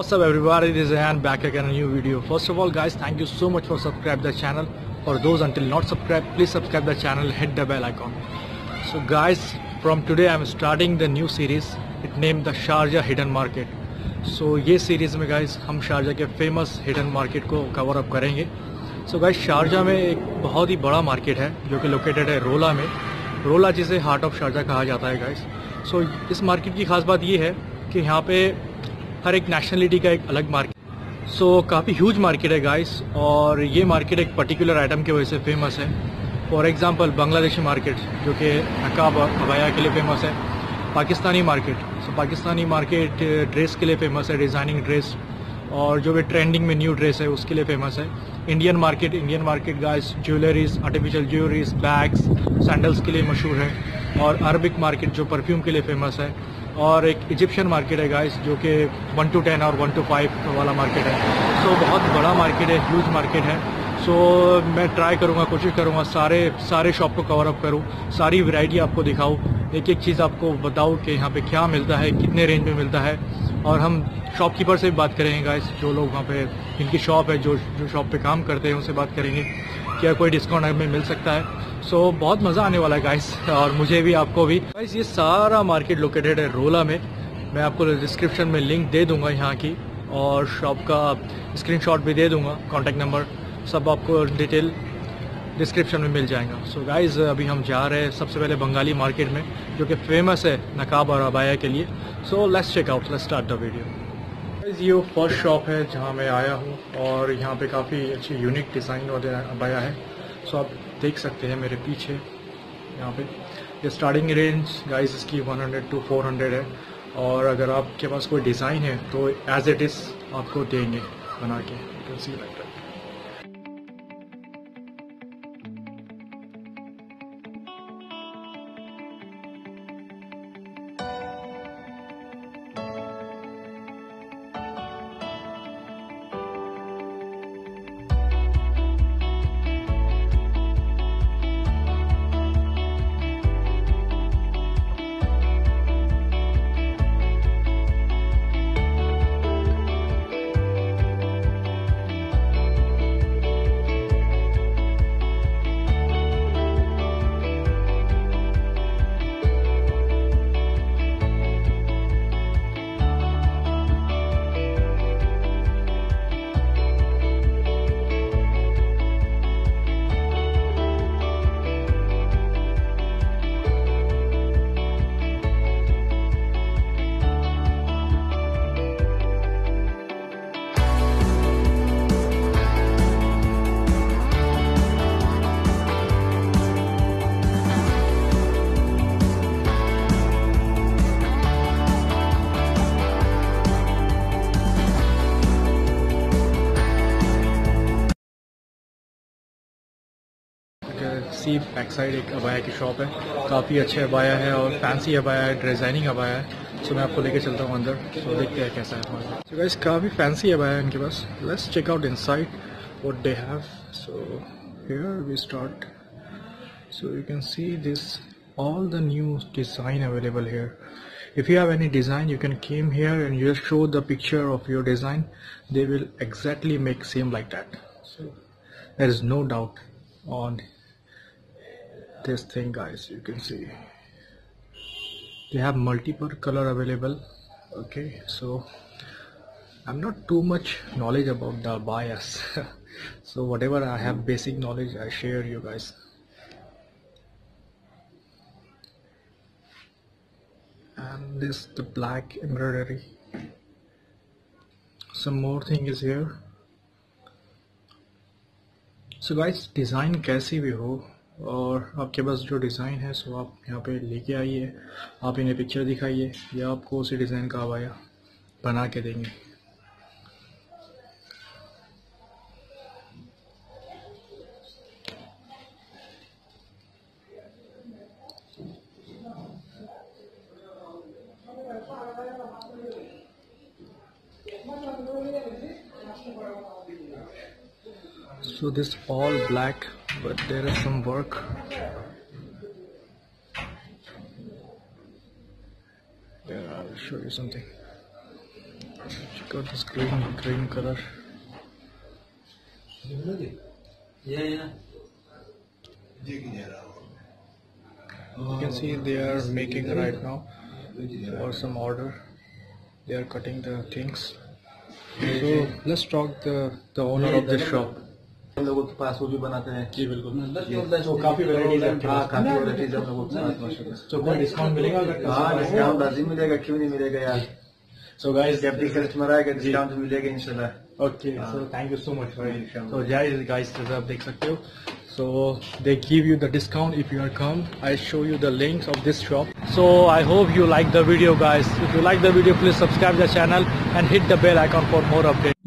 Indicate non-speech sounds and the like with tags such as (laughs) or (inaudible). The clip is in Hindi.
What's up everybody, this is Ayan back again in a new video. First of all guys, thank you so much for subscribe the channel. For those until not subscribed, please subscribe the channel, hit the bell icon. So guys, from today I'm starting the new series. It named the Sharjah Hidden Market. So ये सीरीज़ में गाइस हम शारजा के फ़ेमस हिडन मार्केट को कवर अप करेंगे सो so गाइस शारजा में एक बहुत ही बड़ा मार्केट है जो कि लोकेटेड है रोला में रोला जिसे हार्ट ऑफ़ शारजा कहा जाता है गाइस सो so, इस मार्केट की खास बात ये है कि यहाँ पे हर एक नेशनलिटी का एक अलग मार्केट सो so, काफ़ी ह्यूज मार्केट है गाइस और ये मार्केट एक पर्टिकुलर आइटम की वजह से फ़ेमस है. फॉर एग्जांपल बांग्लादेशी मार्केट जो कि और अबाया के लिए फ़ेमस है. Pakistani market so so, Pakistani market dress के लिए फ़ेमस है डिज़ाइनिंग ड्रेस और जो भी ट्रेंडिंग में न्यू ड्रेस है उसके लिए फ़ेमस है. Indian market Indian market guys jewelries artificial jewelries bags sandals के लिए मशहूर है. और अरबिक मार्केट जो परफ्यूम के लिए फ़ेमस है, और एक इजिप्शियन मार्केट है गाइस जो कि वन टू टेन और वन टू फाइव वाला मार्केट है। सो बहुत बड़ा मार्केट है ह्यूज मार्केट है। सो मैं ट्राई करूँगा, कोशिश करूँगा, सारे सारे शॉप को कवर अप करूँ, सारी वैरायटी आपको दिखाऊँ। एक एक चीज़ आपको बताऊँ कि यहाँ पे क्या मिलता है, कितने रेंज में मिलता है। और हम शॉपकीपर से भी बात करेंगे गाइस जो लोग वहाँ पे, इनकी शॉप है, जो जो शॉप पे काम करते हैं, उनसे बात करेंगे। क्या कोई डिस्काउंट हमें मिल सकता है। सो so, बहुत मज़ा आने वाला है गाइस और मुझे भी आपको भी। गाइस ये सारा मार्केट लोकेटेड है रोला में। मैं आपको डिस्क्रिप्शन में लिंक दे दूँगा यहाँ की और शॉप का स्क्रीनशॉट भी दे दूँगा कॉन्टैक्ट नंबर सब आपको डिटेल डिस्क्रिप्शन में मिल जाएगा। सो so गाइज़ अभी हम जा रहे हैं सबसे पहले बंगाली मार्केट में जो कि फ़ेमस है नकाब और अबाया के लिए। So let's check out let's start the video ये फ़र्स्ट शॉप है जहाँ मैं आया हूँ और यहाँ पे काफ़ी अच्छी यूनिक डिज़ाइन वगैरह आया है। सो आप देख सकते हैं मेरे पीछे, यहाँ पे। ये स्टार्टिंग रेंज गाइज़ इसकी 100 टू 400 है। और अगर आपके पास कोई डिज़ाइन है तो एज इट इज़ आपको देंगे बना के। See like see back side एक अबाया की शॉप है। काफ़ी अच्छा अबाया है और फैंसी अबाया है डिज़ाइनिंग अबाया है। सो मैं आपको लेके चलता हूँ अंदर। सो देखते हैं कैसा है सो गाइस काफ़ी फैंसी अबाया है इनके पास। Let's check out inside what they have so here we start so you can see this all the new design available here If you have any design, you can came here and just show the picture of your design. They will exactly make same like that. So there is no doubt on this thing guys you can see they have multiple color available okay so I'm not too much knowledge about the bias (laughs) so whatever I have basic knowledge I share you guys and this the black embroidery some more thing is here so guys design कैसी भी हो और आपके पास जो डिज़ाइन है, सो आप यहाँ पे लेके आइए। आप इन्हें पिक्चर दिखाइए, या आपको उसी डिज़ाइन का आवाया बना के देंगे। So this all black but there is some work. Yeah I'll show you something. Got this green green color. Yeah, yeah. you can see they are making right now for some order. They are cutting the things. So let's talk the the owner of this shop लोगों के पास वो भी बनाते हैं। जी बिल्कुल। जो काफ़ी वेराइटीज काफ़ी वेराइटीज हम डिस्काउंट मिलेगा हाँ डिस्काउंट लाजिम मिलेगा क्यों नहीं मिलेगा यार? सो गाइस जब भी कस्टमर आएगा डिस्काउंट मिलेगा इंशाल्लाह। Okay so thank you so much for इंशाल्लाह। गाइस गाइस आप देख सकते हो। So they give you the discount if you are come I show you the links of this shop so I hope you like the video guys if you like the video please subscribe the channel and hit the bell icon for more update